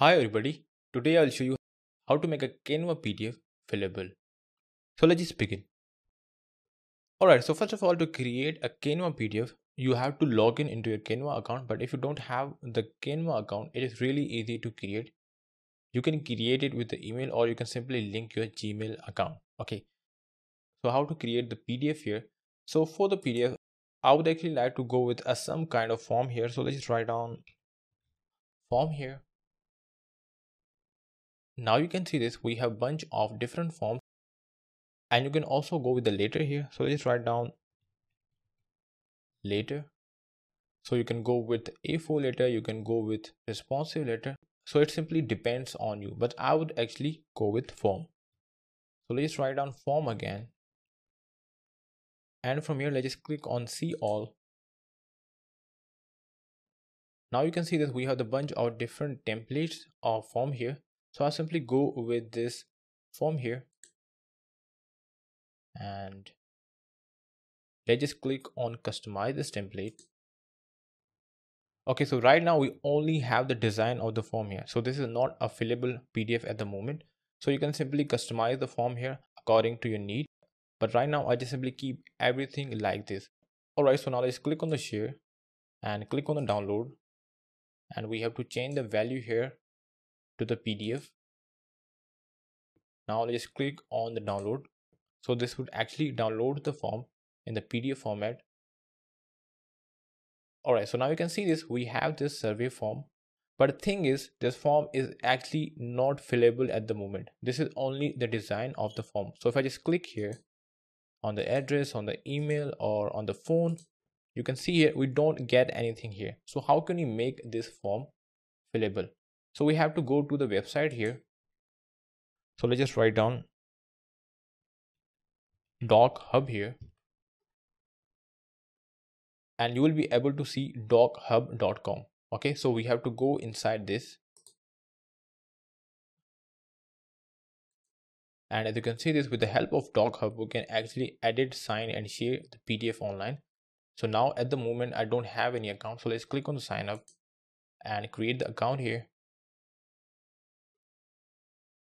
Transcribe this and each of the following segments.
Hi everybody, today I'll show you how to make a Canva PDF fillable. So let's just begin. Alright, so first of all to create a Canva PDF, you have to log in into your Canva account but if you don't have the Canva account, it is really easy to create. You can create it with the email or you can simply link your Gmail account. Okay, so how to create the PDF here. So for the PDF, I would actually like to go with a, some kind of form here. So let's just write down form here now you can see this we have bunch of different forms. And you can also go with the later here. So let's write down later. So you can go with a4 letter you can go with responsive letter so it simply depends on you but i would actually go with form. So let's write down form again. And from here let's just click on see all. Now you can see that we have the bunch of different templates of form here so I'll simply go with this form here. And let's just click on customize this template. Okay so right now we only have the design of the form here. So this is not a fillable pdf at the moment. So you can simply customize the form here according to your need. But right now i just simply keep everything like this. All right so now let's click on the share and click on the download. And we have to change the value here to the PDF. Now let's click on the download. So this would actually download the form in the PDF format. Alright, so now you can see this, we have this survey form. But the thing is, this form is actually not fillable at the moment. This is only the design of the form. So if I just click here on the address, on the email or on the phone, you can see here, we don't get anything here. So how can we make this form fillable? So we have to go to the website here. So let's just write down DocHub here. And you will be able to see dochub.com okay so we have to go inside this. And as you can see this with the help of dochub we can actually edit sign and share the pdf online. So now at the moment i don't have any account. So let's click on sign up and create the account here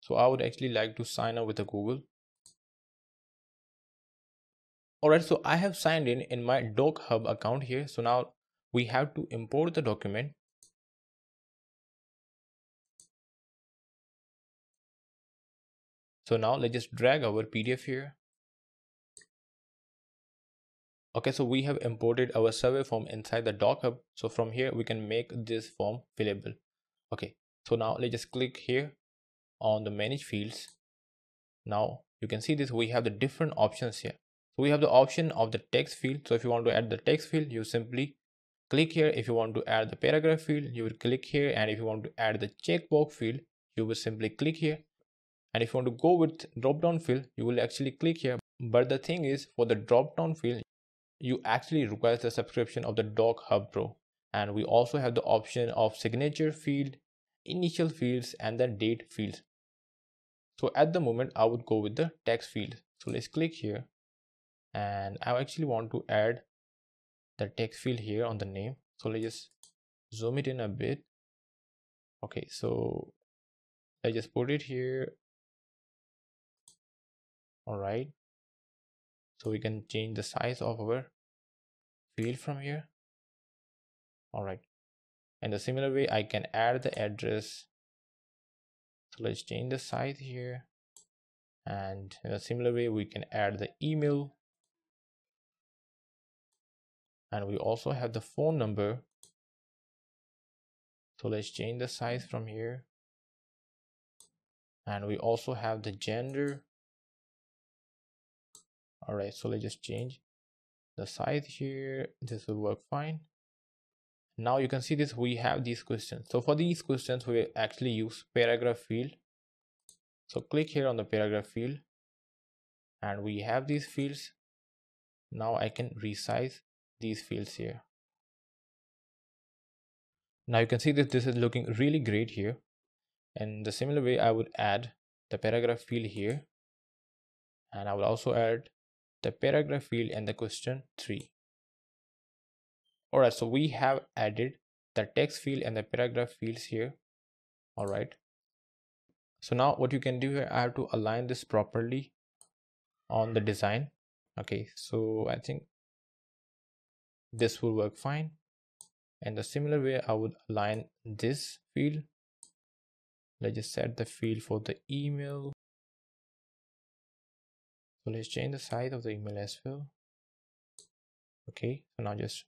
so I would actually like to sign up with a Google. Alright, so I have signed in in my DocHub account here. So now we have to import the document. So now let's just drag our PDF here. Okay, so we have imported our survey form inside the DocHub. So from here, we can make this form fillable. Okay, so now let's just click here on the manage fields. Now you can see this we have the different options here. So we have the option of the text field. So if you want to add the text field you simply click here. If you want to add the paragraph field you will click here. And if you want to add the checkbox field you will simply click here. And if you want to go with drop down field you will actually click here. But the thing is for the drop down field you actually require the subscription of the DocHub pro. And we also have the option of signature field initial fields and then date fields so at the moment, I would go with the text field. So let's click here and I actually want to add the text field here on the name. So let's just zoom it in a bit. Okay, so I just put it here. All right. So we can change the size of our field from here. All right. And the similar way, I can add the address let's change the size here. And in a similar way we can add the email. And we also have the phone number. So let's change the size from here. And we also have the gender. All right so let's just change the size here. This will work fine now you can see this we have these questions. So for these questions we actually use paragraph field. So click here on the paragraph field. And we have these fields. Now i can resize these fields here. Now you can see that this is looking really great here. And the similar way i would add the paragraph field here. And i will also add the paragraph field and the question 3 Alright, so we have added the text field and the paragraph fields here. All right. So now what you can do here i have to align this properly on the design. Okay so i think this will work fine. And the similar way i would align this field. Let's just set the field for the email. So let's change the size of the email as well. Okay so now just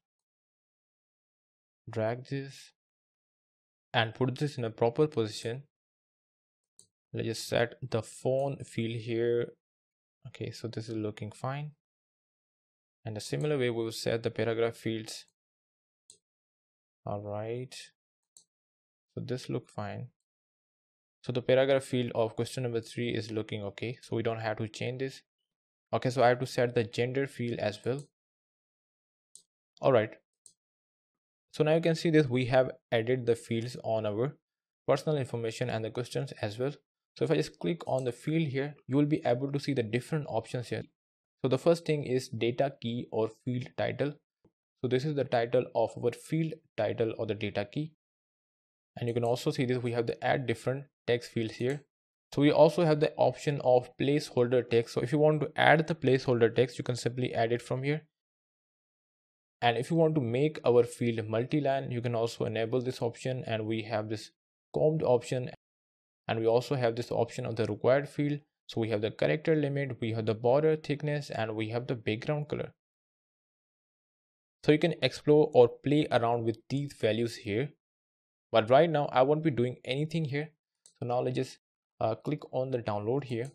drag this and put this in a proper position. Let's just set the phone field here. Okay so this is looking fine. And a similar way we will set the paragraph fields. All right so this look fine. So the paragraph field of question number three is looking okay. So we don't have to change this. Okay so i have to set the gender field as well. All right so now you can see this we have added the fields on our personal information and the questions as well. So if i just click on the field here you will be able to see the different options here. So the first thing is data key or field title. So this is the title of our field title or the data key. And you can also see this we have the add different text fields here. So we also have the option of placeholder text. So if you want to add the placeholder text, you can simply add it from here. And if you want to make our field multi-line, you can also enable this option and we have this combed option and we also have this option of the required field. So we have the character limit, we have the border thickness and we have the background color. So you can explore or play around with these values here. But right now I won't be doing anything here. So now let's just uh, click on the download here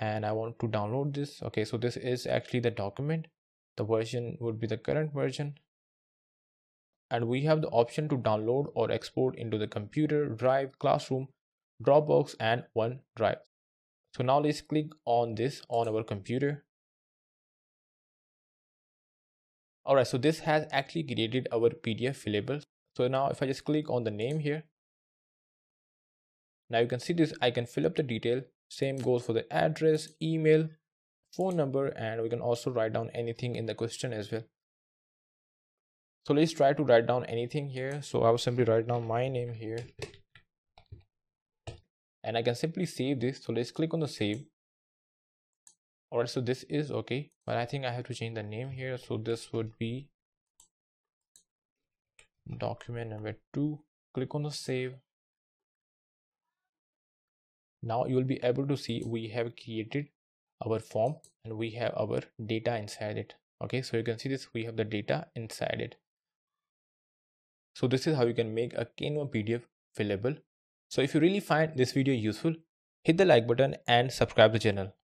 and I want to download this okay so this is actually the document the version would be the current version. And we have the option to download or export into the computer drive classroom dropbox and onedrive. So now let's click on this on our computer. All right so this has actually created our pdf fillable. So now if i just click on the name here now you can see this, I can fill up the detail. Same goes for the address, email, phone number, and we can also write down anything in the question as well. So let's try to write down anything here. So I will simply write down my name here. And I can simply save this. So let's click on the save. Alright, so this is okay. But I think I have to change the name here. So this would be document number two. Click on the save now you will be able to see we have created our form and we have our data inside it. Okay so you can see this we have the data inside it. So this is how you can make a canva pdf fillable. So if you really find this video useful hit the like button and subscribe the channel